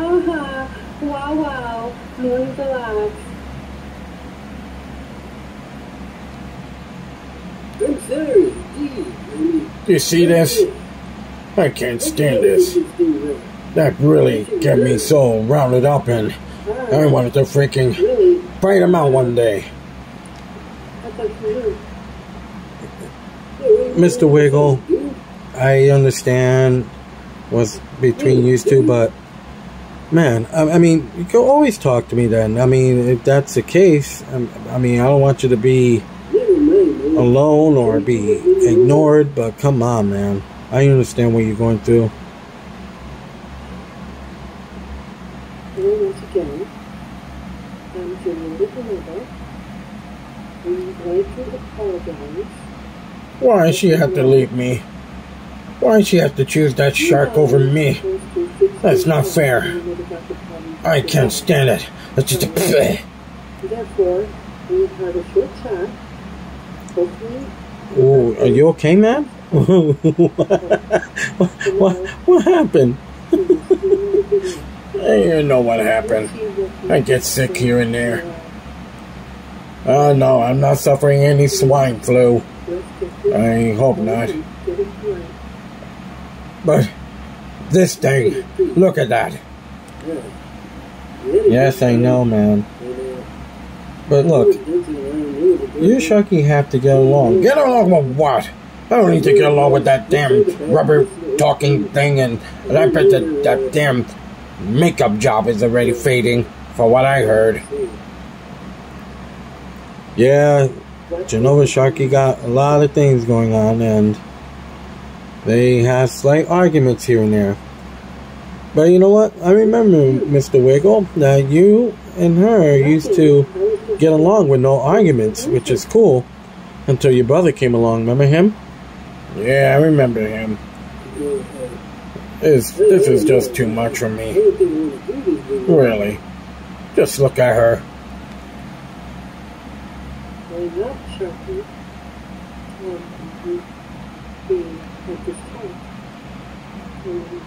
Haha, wow wow, muy relax. I'm sorry, gee. You see this? I can't stand this. That really got me so rounded up and I wanted to freaking Really? fight him out one day. I thought you were. Mr. Wiggle, I understand what's between you two, but man, I, I mean, you can always talk to me then. I mean, if that's the case, I, I mean, I don't want you to be Never mind, man. alone or be ignored, but come on, man. I understand what you're going through. Well, once again, I'm Janita Geneva. We'd like to apologize. Why she have to leave me? Why she have to choose that shark over me? That's not fair. I can't stand it. That's just a. Therefore, we've had a short chat. Hopefully, Oh, are you okay, man? what, what, what happened? You know what happened. I get sick here and there. Oh no, I'm not suffering any swine flu. I hope not. But this thing, look at that. Yes, I know, man. But look, you Sharky have to get along. Get along with what? I don't need to get along with that damn rubber talking thing, and, I bet that that damn makeup job is already fading, for what I heard. Yeah, Jenova Sharky got a lot of things going on, and they have slight arguments here and there. But you know what? I remember, Mr. Wiggle, that you and her used to get along with no arguments, which is cool, until your brother came along. Remember him? Yeah, I remember him. This, this is just too much for me. Really. Just look at her. I'm um, not We had this talk. Um,